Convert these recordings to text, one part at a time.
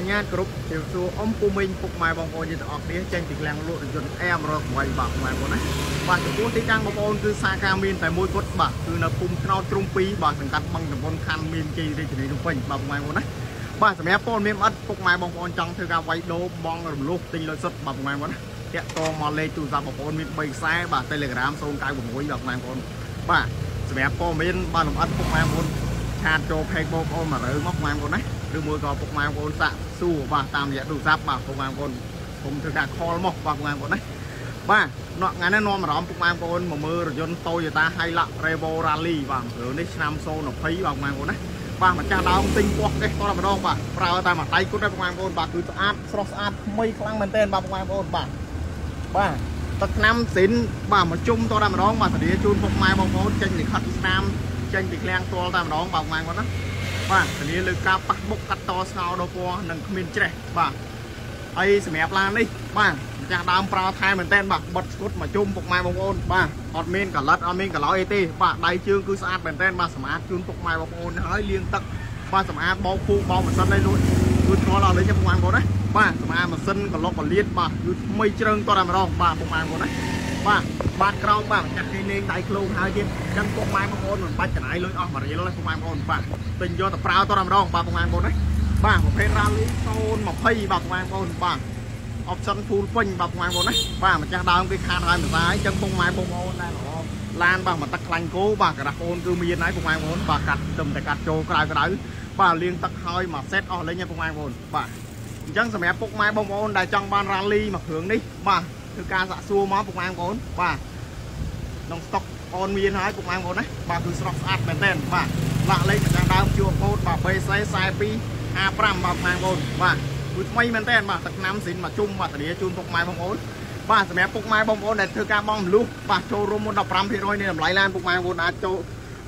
អញ្ញាតគ្រប់ជម្រាបសួរអ៊ំពូមីងពុកម៉ែបងប្អូនយើងទាំងអស់គ្នាចេញពីក្លាំងលក់រថយន្ត M108 បាទបងប្អូនណាបាទចំពោះទីតាំងបងប្អូនគឺសាខាមានតែមួយគត់បាទគឺនៅភូមិថ្នោតទ្រុង2បាទសង្កាត់បឹងតំបន់ខណ្ឌមានជ័យរាជធានីភ្នំពេញបាទបងប្អូនណាបាទសម្រាប់ព័ត៌មានអត់ពុកម៉ែបងប្អូនចង់ធ្វើការវាយដូរបងរំលោះទិញលុយសុទ្ធបាទបងប្អូនណាតាក់ទងមកលេខទូរស័ព្ទបងប្អូនមាន3ខ្សែបាទ Telegram 096បាទបងប្អូនបាទសម្រាប់ព័ត៌មានបាទលំអិតពុកម៉ែបងប្អូន ឆាតចូល page បងប្អូនមករើមកបងប្អូនណាឬមួយក៏ពុកម៉ែបងប្អូនសាក់សួរបាទតាមរយៈទូរស័ព្ទបាទពុកម៉ែបងប្អូនខ្ញុំធ្វើការ call មកបាទពុកម៉ែបងប្អូនណាបាទនោះថ្ងៃនេះនាំអារម្មណ៍ពុកម៉ែបងប្អូនមកមើលរថយន្ត Toyota Hilux Revo Rally បាទរឿងនេះឆ្នាំ020បាទពុកម៉ែបងប្អូនណាបាទម្ចាស់ដើមទិញពោះទេតតែម្ដងបាទប្រើតែមួយដៃគត់ទេពុកម៉ែបងប្អូនបាទគឺស្អាតស្រស់ស្អាតថ្មីខ្លាំងមែនទែនបាទពុកម៉ែបងប្អូនបាទបាទទឹកឆ្នាំស៊ីនបាទមកជុំតតែម្ដងបាទធានាជូនពុកម៉ែបងប្អូនចេញលិខិតស្នាម ចេញពីឃ្លាំងទាល់តែម្ដងបាទពុកម៉ែបងប្អូនណាបាទធានាលើការប៉ះបុកកាត់តស្ងោដល់ពណ៌និងគ្មានច្រេះបាទហើយសម្រាប់ឡាននេះបាទម្ចាស់ដើមប្រើថែមែនតើបាទបិទស្គុតមកជុំពុកម៉ែបងប្អូនបាទអត់មានកលិតអត់មានកឡោយអីទេបាទដៃជើងគឺស្អាតមែនតើបាទសម្អាតជូនពុកម៉ែបងប្អូនហើយលាងទឹកបាទសម្អាតបោកភូបោកម៉ាស៊ីនឲ្យលួចគឺឆ្ងល់អត់លេងពុកម៉ែបងប្អូនណាបាទសម្អាតម៉ាស៊ីនកលុកកលៀតបាទគឺថ្មីជ្រឹងតតែម្ដងបាទពុកម៉ែបងប្អូនណា បាទបាទក្រោមបាទចាក់គេលេងដៃឃ្លោកហើយទៀតអញ្ចឹងពុកម៉ែបងប្អូនមិនបាច់ចំណាយលុយអស់មួយរៀលទេពុកម៉ែបងប្អូនបាទពេញយកទៅប្រើតតែម្ដងបាទពុកម៉ែបងប្អូនណាបាទប្រភេទ rally 020បាទពុកម៉ែបងប្អូនបាទ option full ពេញបាទពុកម៉ែបងប្អូនណាបាទម្ចាស់ដើមគេខាតហើយម្សាយអញ្ចឹងពុកម៉ែបងប្អូនដែរល្អឡានបាទមកទឹកខ្លាញ់គោបាទក្រាស់បងគឺមានហើយពុកម៉ែបងប្អូនបាទកាត់ទឹមតែកាត់ចូលក្រៅក្រៅបាទលាងទឹកហើយមកសេតអស់លេងហើយពុកម៉ែបងប្អូនបាទអញ្ចឹងសម្រាប់ពុកម៉ែបងប្អូនដែលចង់បាន rally មកគ្រឿងនេះបាទ ធ្វើការសាក់សួរមកពុកម៉ែបងប្អូនបាទក្នុងស្តុកអូនមានហើយពុកម៉ែបងប្អូនណាបាទគឺស្រស់ស្អាតមែនទែនបាទលាក់លេខម្ចាស់ដើមជួកូដបាទ BC 42 55បាទពុកម៉ែបងប្អូនបាទគឺថ្មីមែនតើបាទទឹកឆ្នាំស៊ីនមកជុំបាទធានាជូនពុកម៉ែបងប្អូនបាទសម្រាប់ពុកម៉ែបងប្អូនដែលធ្វើការបងមលុះបាទចូលរួមមុន15%នៃតម្លៃឡានពុកម៉ែបងប្អូនអាចចូល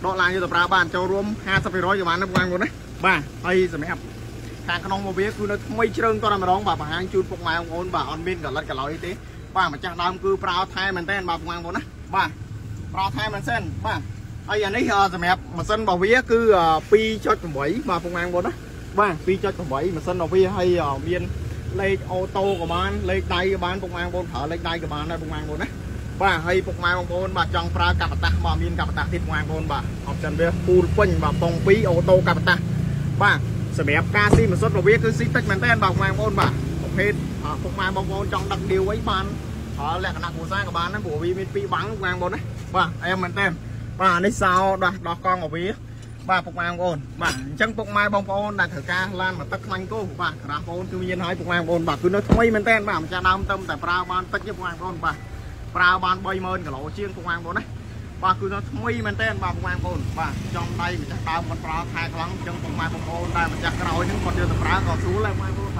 ដកឡានយកទៅប្រើបានចូលរួម50%ក៏បានដែរពុកម៉ែបងប្អូនណាបាទហើយសម្រាប់ខាងក្នុងមកវាគឺនៅថ្មីជ្រើងតតែម្ដងបាទបង្ហាញជូនពុកម៉ែបងប្អូនបាទអត់មានកលិតកឡោយទេ បាទម្ចាស់ដើមគឺប្រើថែមែនតើបាទពុកម៉ែបងប្អូនណាបាទប្រើថែមែនសិនបាទហើយអានេះសម្រាប់ម៉ាស៊ីនរបស់វាគឺ2.8បាទពុកម៉ែបងប្អូនណាបាទ2.8ម៉ាស៊ីនរបស់វាហើយមានលេខអូតូក៏បានលេខដៃក៏បានពុកម៉ែបងប្អូនប្រើលេខដៃក៏បានដែរពុកម៉ែបងប្អូនណាបាទហើយពុកម៉ែបងប្អូនបាទចង់ប្រើកាបតាសបាទមានកាបតាសទៀតពុកម៉ែបងប្អូនបាទអបចិនវាពូលពេញបាទប៉ុង2អូតូកាបតាសបាទសម្រាប់ការស៊ីម៉ាស៊ីនរបស់វាគឺស៊ីតិចមែនតើបាទពុកម៉ែបងប្អូនបាទប្រ ភេទពុកម៉ែបងប្អូនចង់ដឹកឌីវអីបានហើយលក្ខណៈគ្រួសារក៏បានដែរព្រោះវាមានពីរបាំងពុកម៉ែបងប្អូនណាបាទអែមមែនតើបាទនេះសោដោះដោះកង់របស់វាបាទពុកម៉ែបងប្អូនបាទអញ្ចឹងពុកម៉ែបងប្អូនដែលត្រូវការឡានមកទឹកខ្លាញ់គោបាទក្រាស់បងប្អូនគឺមានហើយពុកម៉ែបងប្អូនបាទគឺនៅថ្មីមែនតើបាទម្ចាស់ដើមទៅតែប្រើបានតិចទេពុកម៉ែបងប្អូនបាទប្រើបាន30000គីឡូជាងពុកម៉ែបងប្អូនណាបាទគឺនៅថ្មីមែនតើបាទពុកម៉ែបងប្អូនបាទចំដៃម្ចាស់ដើមគាត់ប្រើខែខ្លាំងអញ្ចឹងពុកម៉ែបងប្អូនដែលម្ចាស់ក្រោយហ្នឹងគាត់យកទៅប្រើក៏ស្រួលដែរពុកម៉ែបងប្អូន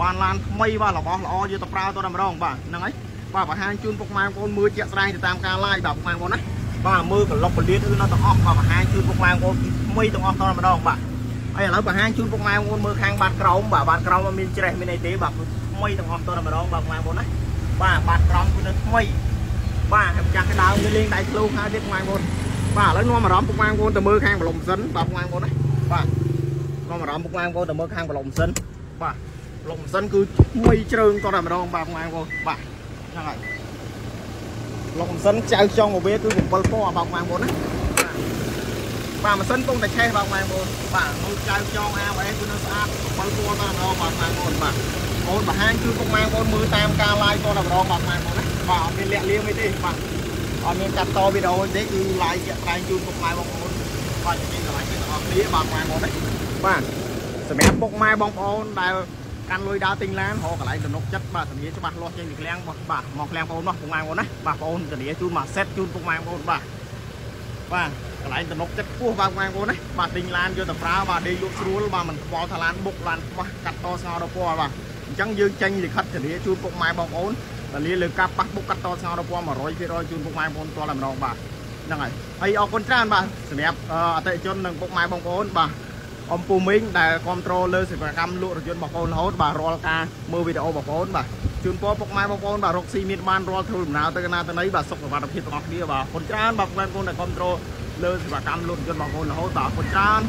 បាទបានឡានថ្មីបាទរបស់ល្អយកទៅប្រើទៅតែម្ដងបាទហ្នឹងហើយបាទបង្ហាញជូនពុកម៉ែបងប្អូនមើលជាក់ស្ដែងទៅតាមការ live បាទពុកម៉ែបងប្អូនណាបាទមើលក្លុកកលៀតគឺនៅទាំងអស់បាទបង្ហាញជូនពុកម៉ែបងប្អូនថ្មីទាំងអស់តម្ដងបាទហើយឥឡូវបង្ហាញជូនពុកម៉ែបងប្អូនមើលខាងបាតក្រោមបាទបាតក្រោមអត់មានច្រេះមានអីទេបាទថ្មីទាំងអស់តម្ដងបាទពុកម៉ែបងប្អូនណាបាទបាតក្រោមគឺនៅថ្មីបាទហើយម្ចាស់ក្តៅវាលេងដៃឃ្លូហើយទៀតពុកម៉ែបងប្អូនបាទឥឡូវនាំអារម្មណ៍ពុកម៉ែបងប្អូនទៅមើលខាងបលុំសិនបាទពុកម៉ែបងប្អូនណាបាទនាំអារម្មណ៍ពុកម៉ែបងប្អូនទៅមើលខាងបលុំសិនបាទ បលុំសិនគឺថ្មីជ្រើងតតែម្ដងបាទពុកម៉ែបងប្អូនបាទហ្នឹងហើយលោកម៉ាស៊ីនចៅចុងរបស់វាគឺ7ពណ៌បងប្អូនបងប្អូនណាបាទម៉ាស៊ីនគង់តែឆេះបងប្អូនបាទមើលចៅចង AWS គឺនៅស្អាត7ពណ៌តែម្ដងបាទបងប្អូនបាទអូនបង្ហាញគឺពុកម៉ែបងប្អូនមើលតាមការ live តតែម្ដងបាទបងប្អូនណាបាទអត់មានលាក់លៀមអីទេបាទអត់មានកាត់តវីដេអូទេគឺ live ជាក់ស្ដែងជូនពុកម៉ែបងប្អូនបាទជំនាញកន្លែងទាំងអស់គ្នាបាទបងប្អូនណាបាទសម្រាប់ពុកម៉ែបងប្អូនដែល កាន់លុយដើរទិញឡានរកកន្លែងទំនុកចិត្តបាទធានាច្បាស់លាស់ចេញពីឃ្លាំងបាទមកឃ្លាំងបងប្អូននោះពុកម៉ែបងប្អូនណាបាទបងប្អូនធានាជូនមកសេតជូនពុកម៉ែបងប្អូនបាទបាទកន្លែងទំនុកចិត្តខ្ពស់បាទពុកម៉ែបងប្អូនណាបាទទិញឡានយកទៅប្រើបាទដេកលក់ស្រួលបាទមិនខ្វល់ថាឡានបុកឡានខ្វះកាត់តស្ងោរដល់ពណ៌បាទអញ្ចឹងយើងចេញលិខិតធានាជូនពុកម៉ែបងប្អូនតាលាលើការប៉ះបុកកាត់តស្ងោរដល់ពណ៌100%ជូនពុកម៉ែបងប្អូនតតែម្ដងបាទហ្នឹងហើយហើយអរគុណច្រើនបាទសម្រាប់អតិថិជននិងពុកម៉ែបងប្អូនបាទ អំពូមីងដែលគ្រប់គ្រងលើសេវាកម្មលក់រថយន្តបងប្អូនរហូតបាទរាល់ការមើលវីដេអូបងប្អូនបាទជូនពរពុកម៉ែបងប្អូនបាទរកស៊ីមានបានរាល់ធ្វើដំណើរទៅកណាទៅណីបាទសុខសុវត្ថិភាពទាំងអស់គ្នាបាទអរគុណច្រើនបាទបងប្អូនដែលគ្រប់គ្រងលើសេវាកម្មលក់រថយន្តបងប្អូនរហូតបាទអរគុណច្រើន